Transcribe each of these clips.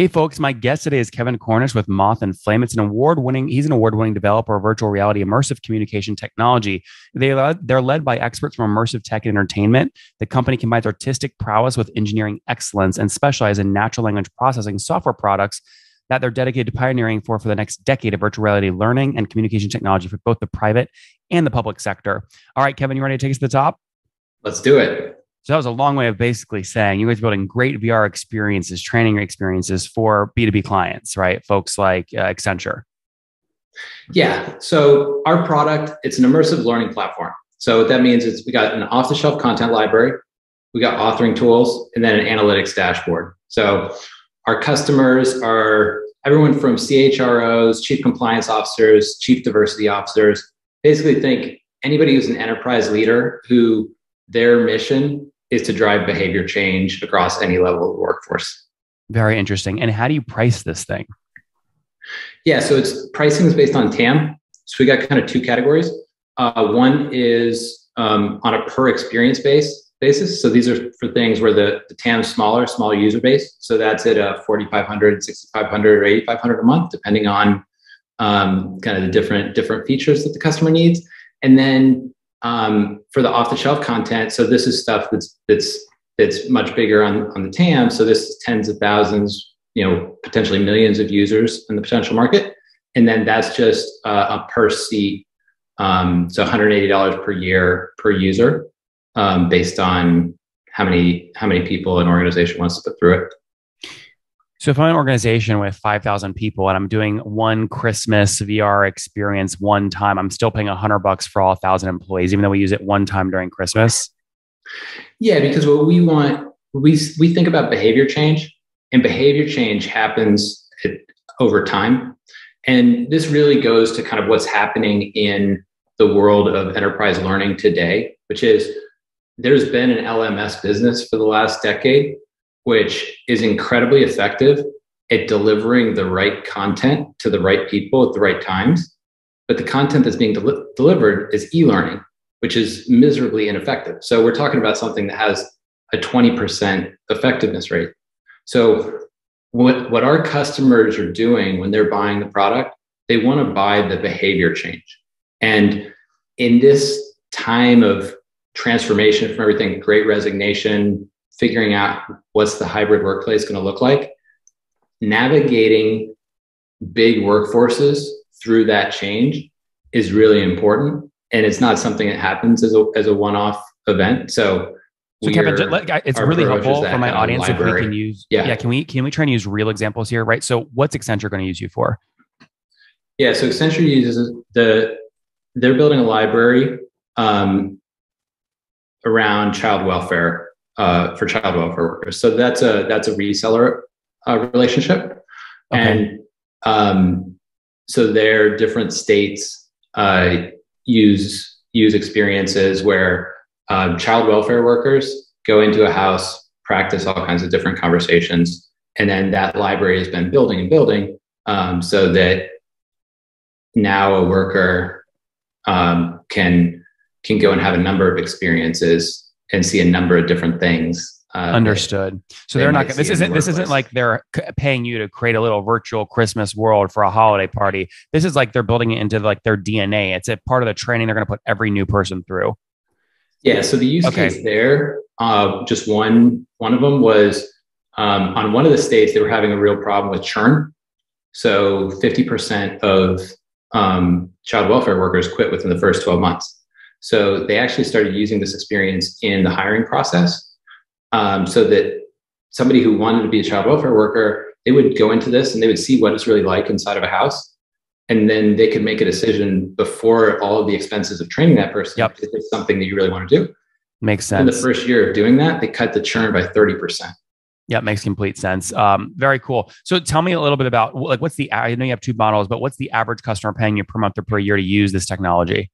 Hey, folks, my guest today is Kevin Cornish with Moth and Flame. It's an award winning, he's an award winning developer of virtual reality immersive communication technology. They, they're led by experts from immersive tech and entertainment. The company combines artistic prowess with engineering excellence and specialize in natural language processing software products that they're dedicated to pioneering for for the next decade of virtual reality learning and communication technology for both the private and the public sector. All right, Kevin, you ready to take us to the top? Let's do it. So that was a long way of basically saying you guys are building great VR experiences, training experiences for B2B clients, right? Folks like uh, Accenture. Yeah. So our product, it's an immersive learning platform. So that means is we got an off-the-shelf content library, we got authoring tools, and then an analytics dashboard. So our customers are everyone from CHROs, chief compliance officers, chief diversity officers. Basically, think anybody who's an enterprise leader who their mission is to drive behavior change across any level of the workforce. Very interesting. And how do you price this thing? Yeah, so it's pricing is based on TAM. So we got kind of two categories. Uh, one is um, on a per experience base basis. So these are for things where the, the TAM is smaller, smaller user base. So that's at a 4,500, 6,500, or 8,500 a month, depending on um, kind of the different different features that the customer needs. And then um, for the off-the-shelf content. So this is stuff that's that's that's much bigger on on the TAM. So this is tens of thousands, you know, potentially millions of users in the potential market, and then that's just uh, a per seat. Um, so $180 per year per user, um, based on how many how many people an organization wants to put through it. So if I'm an organization with 5,000 people and I'm doing one Christmas VR experience one time, I'm still paying 100 bucks for all 1,000 employees, even though we use it one time during Christmas. Yeah, because what we want, we, we think about behavior change, and behavior change happens over time. And this really goes to kind of what's happening in the world of enterprise learning today, which is there's been an LMS business for the last decade which is incredibly effective at delivering the right content to the right people at the right times. But the content that's being del- delivered is e learning, which is miserably ineffective. So we're talking about something that has a 20% effectiveness rate. So what, what our customers are doing when they're buying the product, they want to buy the behavior change. And in this time of transformation from everything, great resignation, figuring out what's the hybrid workplace going to look like, navigating big workforces through that change is really important. And it's not something that happens as a, as a one-off event. So so Kevin, it's really helpful for my audience if we can use. Yeah. yeah. Can we can we try and use real examples here, right? So what's Accenture going to use you for? Yeah. So Accenture uses the they're building a library um, around child welfare uh, for child welfare workers. So that's a that's a reseller uh, relationship, okay. and um, so their different states uh, use use experiences where um, child welfare workers go into a house, practice all kinds of different conversations, and then that library has been building and building um, so that now a worker um, can can go and have a number of experiences and see a number of different things. Uh, Understood. So they are not. This isn't. This isn't like they're paying you to create a little virtual Christmas world for a holiday party. This is like they're building it into like their DNA. It's a part of the training they're going to put every new person through. Yeah. So the use okay. case there, uh, just one one of them was um, on one of the states they were having a real problem with churn. So fifty percent of um, child welfare workers quit within the first twelve months. So they actually started using this experience in the hiring process um, so that somebody who wanted to be a child welfare worker, they would go into this and they would see what it's really like inside of a house. And then they could make a decision before all of the expenses of training that person yep. if it's something that you really want to do. Makes sense. In the first year of doing that, they cut the churn by 30%. Yeah, makes complete sense. Um, very cool. So tell me a little bit about like what's the I know you have two models, but what's the average customer paying you per month or per year to use this technology?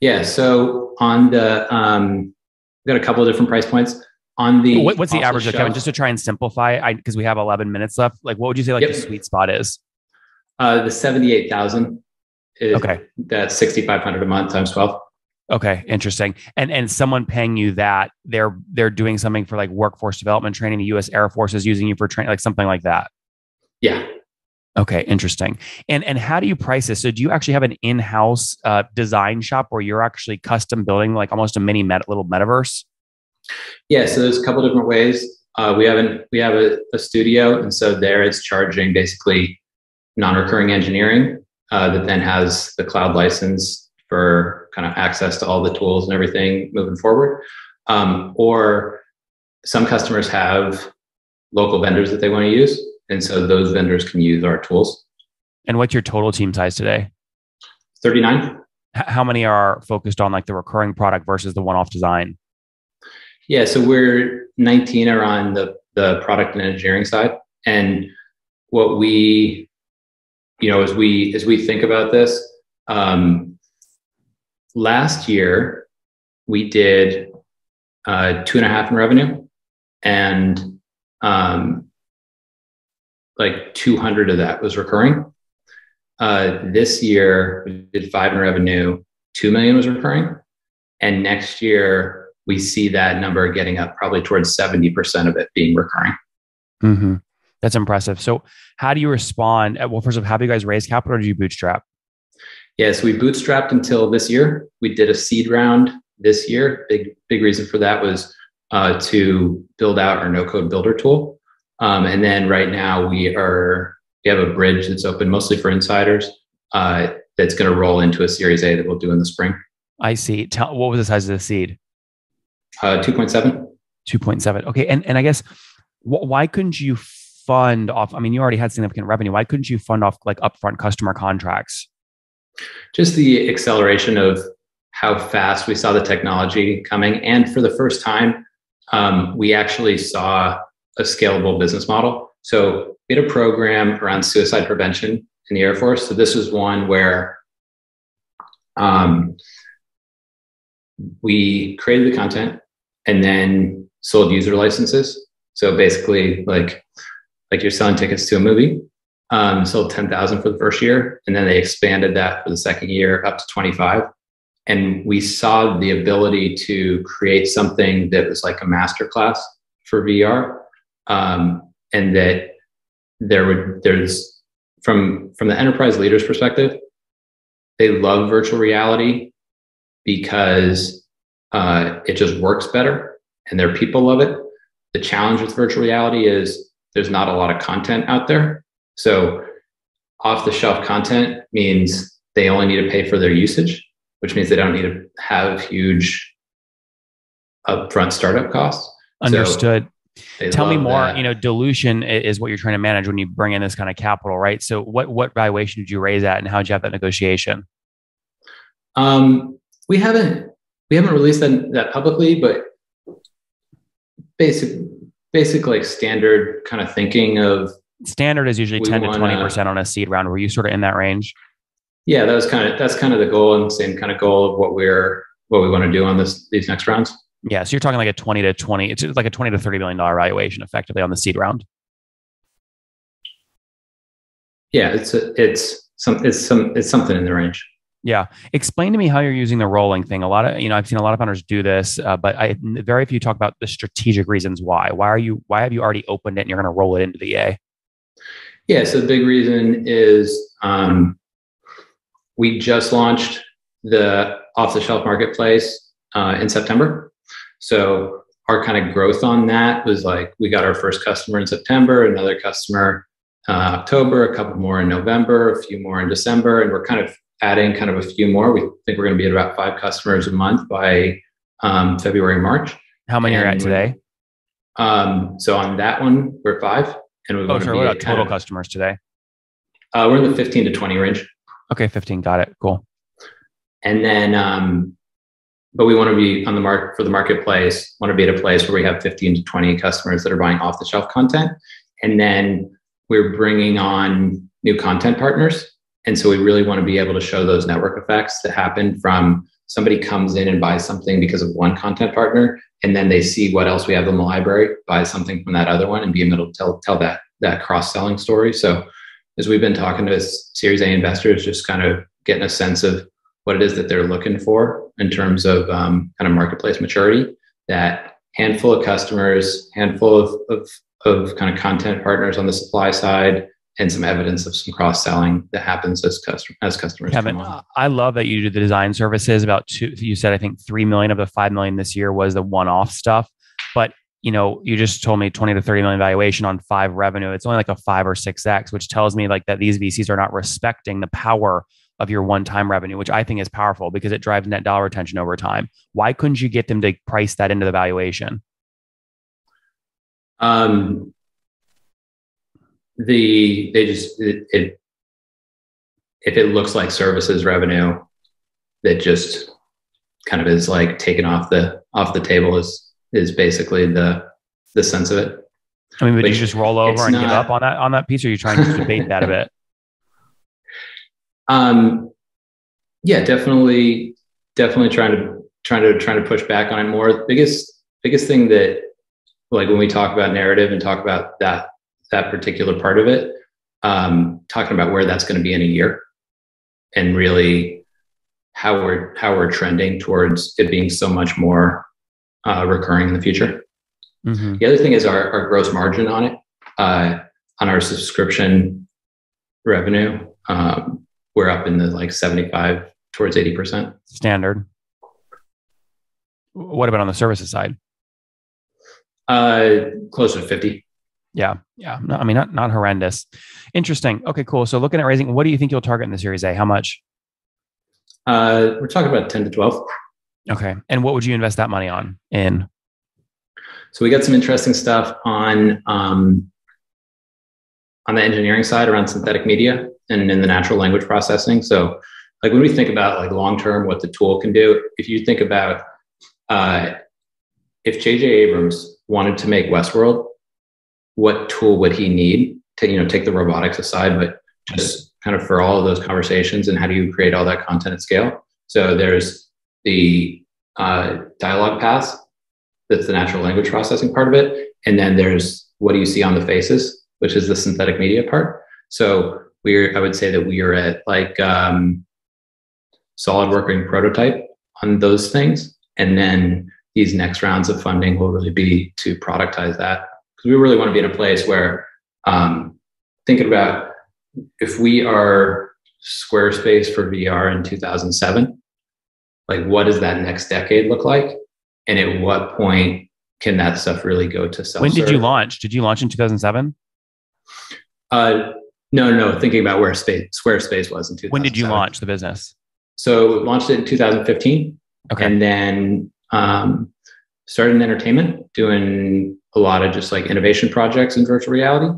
Yeah. So on the, um, got a couple of different price points. On the what, what's the average, Kevin? Just to try and simplify, I because we have 11 minutes left. Like, what would you say like yep. the sweet spot is? Uh, the 78,000. Okay. That's 6,500 a month times 12. Okay, interesting. And and someone paying you that they're they're doing something for like workforce development training. The U.S. Air Force is using you for training, like something like that. Yeah. Okay, interesting. And and how do you price this? So do you actually have an in-house uh, design shop where you're actually custom building like almost a mini little metaverse? Yeah. So there's a couple different ways. Uh, we have an, we have a, a, studio, and so there it's charging basically non-recurring engineering uh, that then has the cloud license for kind of access to all the tools and everything moving forward. Um, or some customers have local vendors that they want to use, and so those vendors can use our tools. And what's your total team size today? 39. How many are focused on like the recurring product versus the one off design? Yeah, so we're 19 are on the, the product and engineering side. And what we, you know, as we as we think about this, um, last year we did uh, two and a half in revenue, and um, like 200 of that was recurring. Uh, this year we did five in revenue, two million was recurring, and next year we see that number getting up probably towards 70% of it being recurring. Mm-hmm. That's impressive. So, how do you respond? Uh, well, first of all, have you guys raised capital or did you bootstrap? Yes, we bootstrapped until this year. We did a seed round this year. Big, big reason for that was uh, to build out our no code builder tool. Um, and then right now we are we have a bridge that's open mostly for insiders uh, that's going to roll into a Series A that we'll do in the spring. I see. Tell what was the size of the seed? Uh, two point seven. Two point seven. Okay, and and I guess wh- why couldn't you fund off? I mean, you already had significant revenue. Why couldn't you fund off like upfront customer contracts? Just the acceleration of how fast we saw the technology coming, and for the first time, um, we actually saw a scalable business model. So we had a program around suicide prevention in the Air Force. So this was one where um, we created the content and then sold user licenses. So basically, like like you're selling tickets to a movie. Um, sold ten thousand for the first year, and then they expanded that for the second year up to twenty five. And we saw the ability to create something that was like a masterclass for VR um, and that there would there's from from the enterprise leaders perspective they love virtual reality because uh, it just works better and their people love it. The challenge with virtual reality is there's not a lot of content out there. So off the shelf content means they only need to pay for their usage which means they don't need to have huge upfront startup costs. Understood. so they Tell me more. That. You know, dilution is what you're trying to manage when you bring in this kind of capital, right? So, what what valuation did you raise at, and how did you have that negotiation? Um, we haven't we haven't released that, that publicly, but basic basic like standard kind of thinking of standard is usually 10 to 20 percent on a seed round. Were you sort of in that range? Yeah, that was kind of that's kind of the goal and same kind of goal of what we're what we want to do on this these next rounds. Yeah. So you're talking like a 20 to 20, it's like a 20 to 30 million dollar valuation effectively on the seed round. Yeah, it's a, it's some it's some it's something in the range. Yeah. Explain to me how you're using the rolling thing. A lot of, you know, I've seen a lot of founders do this, uh, but I very few talk about the strategic reasons why. Why are you, why have you already opened it and you're going to roll it into the A? Yeah. So the big reason is um, we just launched the off the shelf marketplace uh, in September. So our kind of growth on that was like we got our first customer in September, another customer uh, October, a couple more in November, a few more in December, and we're kind of adding kind of a few more. We think we're going to be at about five customers a month by um, February, March. How many and are at today? Um, so on that one, we're five, and we oh, sorry, what about total of, customers today? Uh, we're in the fifteen to twenty range. Okay, fifteen. Got it. Cool. And then um, but we want to be on the market for the marketplace, want to be at a place where we have 15 to 20 customers that are buying off the shelf content. And then we're bringing on new content partners. And so we really want to be able to show those network effects that happen from somebody comes in and buys something because of one content partner, and then they see what else we have in the library, buy something from that other one, and be able to tell, tell that, that cross selling story. So as we've been talking to Series A investors, just kind of getting a sense of what it is that they're looking for in terms of um, kind of marketplace maturity. That handful of customers, handful of, of, of kind of content partners on the supply side, and some evidence of some cross selling that happens as customer as customers. Kevin, I love that you do the design services. About two, you said I think three million of the five million this year was the one off stuff, but you know you just told me 20 to 30 million valuation on five revenue it's only like a five or six x which tells me like that these vcs are not respecting the power of your one time revenue which i think is powerful because it drives net dollar retention over time why couldn't you get them to price that into the valuation um the they just it, it if it looks like services revenue that just kind of is like taken off the off the table is is basically the the sense of it. I mean, would but you just roll over and not, give up on that on that piece, or are you trying to debate that a bit? Um, yeah, definitely, definitely trying to trying to trying to push back on it more. Biggest biggest thing that like when we talk about narrative and talk about that that particular part of it, um, talking about where that's going to be in a year, and really how we're how we're trending towards it being so much more uh, recurring in the future. Mm-hmm. The other thing is our, our gross margin on it uh, on our subscription revenue. Um, we're up in the like seventy five towards eighty percent standard. What about on the services side? Uh, closer to fifty. Yeah, yeah. No, I mean, not not horrendous. Interesting. Okay, cool. So, looking at raising, what do you think you'll target in the Series A? How much? Uh, we're talking about ten to twelve. Okay, and what would you invest that money on in? So we got some interesting stuff on um, on the engineering side around synthetic media and in the natural language processing. So, like when we think about like long term, what the tool can do, if you think about uh, if J.J. Abrams wanted to make Westworld what tool would he need to you know take the robotics aside but just kind of for all of those conversations and how do you create all that content at scale so there's the uh, dialogue paths that's the natural language processing part of it and then there's what do you see on the faces which is the synthetic media part so we're i would say that we are at like um, solid working prototype on those things and then these next rounds of funding will really be to productize that because we really want to be in a place where um, thinking about if we are Squarespace for VR in 2007, like what does that next decade look like? And at what point can that stuff really go to self When did you launch? Did you launch in 2007? Uh, no, no, thinking about where space, Squarespace was in 2007. When did you launch the business? So launched it in 2015. Okay. And then um, started in entertainment, doing a lot of just like innovation projects in virtual reality.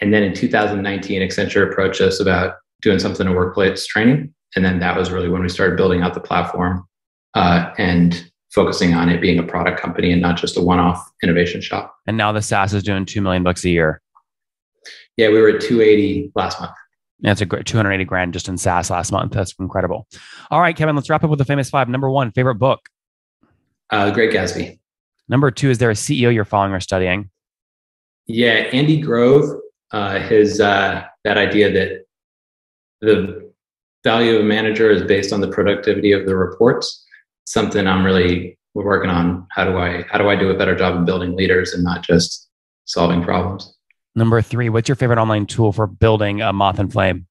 And then in 2019, Accenture approached us about doing something in workplace training. And then that was really when we started building out the platform uh, and focusing on it being a product company and not just a one-off innovation shop. And now the SaaS is doing two million bucks a year. Yeah, we were at 280 last month. That's a great 280 grand just in SaaS last month. That's incredible. All right, Kevin, let's wrap up with the famous five. Number one, favorite book. Uh, Great Gatsby. Number two, is there a CEO you're following or studying? Yeah, Andy Grove, uh, his uh, that idea that the value of a manager is based on the productivity of the reports. Something I'm really working on. How do I how do I do a better job of building leaders and not just solving problems? Number three, what's your favorite online tool for building a moth and flame?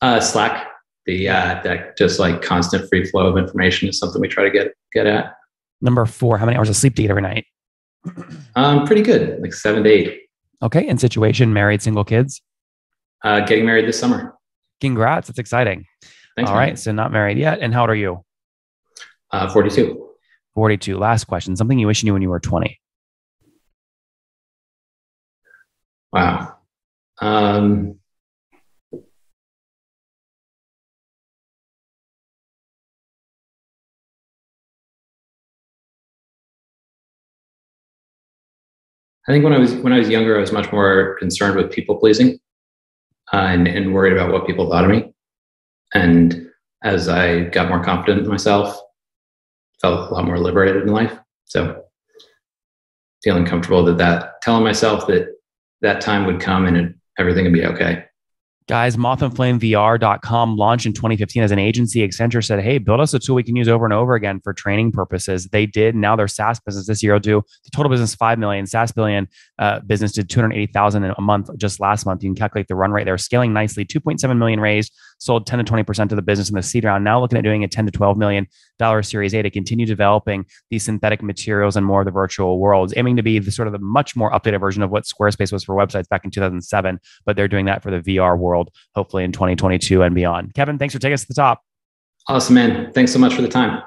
Uh, Slack. The uh, that just like constant free flow of information is something we try to get get at. Number four, how many hours of sleep do you get every night? Um, pretty good, like seven to eight. Okay. And situation, married, single kids? Uh, getting married this summer. Congrats. That's exciting. Thanks, All man. right. So not married yet. And how old are you? Uh, 42. 42. Last question. Something you wish you knew when you were 20. Wow. Um, I think when I was when I was younger, I was much more concerned with people pleasing uh, and, and worried about what people thought of me. And as I got more confident in myself, felt a lot more liberated in life. So feeling comfortable that that telling myself that that time would come and it, everything would be okay. Guys, mothandflamevr.com launched in 2015 as an agency. Accenture said, hey, build us a tool we can use over and over again for training purposes. They did. Now their SaaS business this year will do the total business 5 million. SaaS billion uh, business did 280,000 a month just last month. You can calculate the run rate. They're scaling nicely. 2.7 million raised, sold 10 to 20% of the business in the seed round. Now looking at doing a 10 to 12 million dollar series A to continue developing these synthetic materials and more of the virtual worlds, aiming to be the sort of the much more updated version of what Squarespace was for websites back in 2007. But they're doing that for the VR world world, hopefully in 2022 and beyond. Kevin, thanks for taking us to the top. Awesome, man. Thanks so much for the time.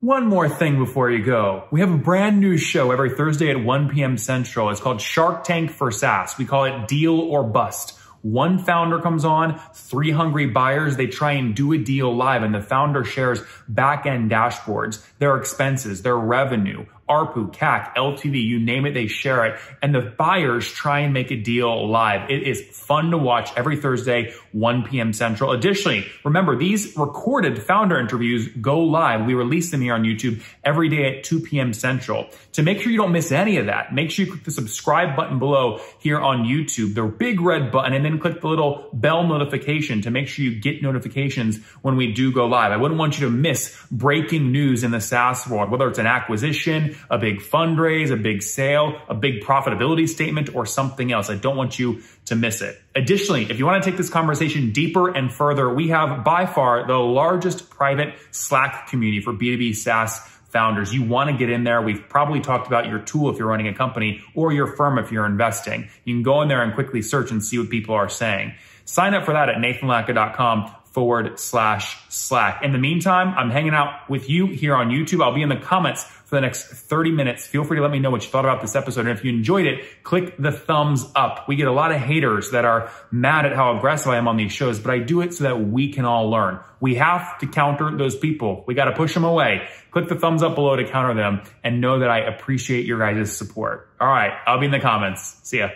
One more thing before you go. We have a brand new show every Thursday at 1 p.m. Central. It's called Shark Tank for SaaS. We call it Deal or Bust. One founder comes on, three hungry buyers, they try and do a deal live and the founder shares back end dashboards, their expenses, their revenue, ARPU, CAC, LTV, you name it, they share it. And the buyers try and make a deal live. It is fun to watch every Thursday, 1 p.m. Central. Additionally, remember these recorded founder interviews go live. We release them here on YouTube every day at 2 p.m. Central. To make sure you don't miss any of that, make sure you click the subscribe button below here on YouTube, the big red button, and then click the little bell notification to make sure you get notifications when we do go live. I wouldn't want you to miss breaking news in the SaaS world, whether it's an acquisition, a big fundraise, a big sale, a big profitability statement, or something else. I don't want you to miss it. Additionally, if you want to take this conversation deeper and further, we have by far the largest private Slack community for B2B SaaS founders. You want to get in there. We've probably talked about your tool if you're running a company or your firm if you're investing. You can go in there and quickly search and see what people are saying. Sign up for that at nathanlatka.com forward slash Slack. In the meantime, I'm hanging out with you here on YouTube. I'll be in the comments for the next 30 minutes. Feel free to let me know what you thought about this episode. And if you enjoyed it, click the thumbs up. We get a lot of haters that are mad at how aggressive I am on these shows, but I do it so that we can all learn. We have to counter those people. We got to push them away. Click the thumbs up below to counter them and know that I appreciate your guys' support. All right. I'll be in the comments. See ya.